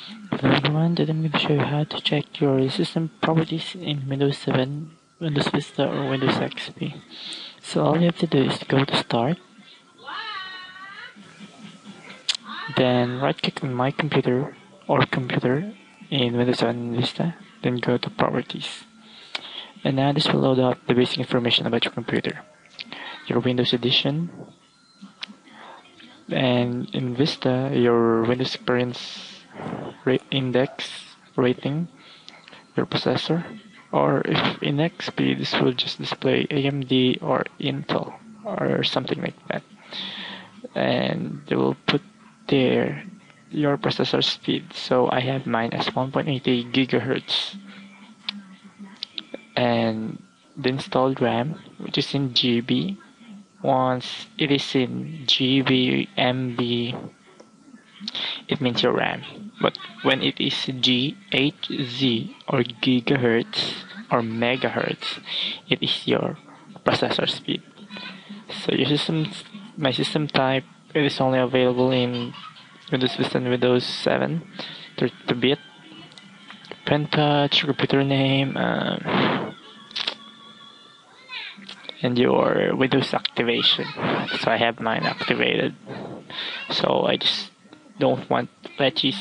Everyone, today I'm going to show you how to check your system properties in Windows 7, Windows Vista or Windows XP. So all you have to do is go to Start, then right click on My Computer or Computer in Windows 7 Vista, then go to Properties. And now this will load up the basic information about your computer. Your Windows Edition, and in Vista, your Windows Experience index rating your processor or if in XP this will just display AMD or Intel or something like that. And they will put there your processor speed. So I have mine as 1.88 gigahertz. And the installed RAM which is in GB once it is in GB MB it means your RAM. But when it is GHz or gigahertz or megahertz, it is your processor speed. So your system, my system type, it is only available in Windows Vista and Windows 7, 32-bit. Pen touch, computer name, um, and your Windows activation. So I have mine activated. So I just don't want let you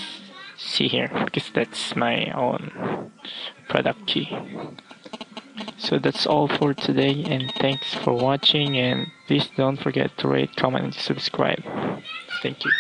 see here because that's my own product key. So that's all for today and thanks for watching and please don't forget to rate comment and subscribe. Thank you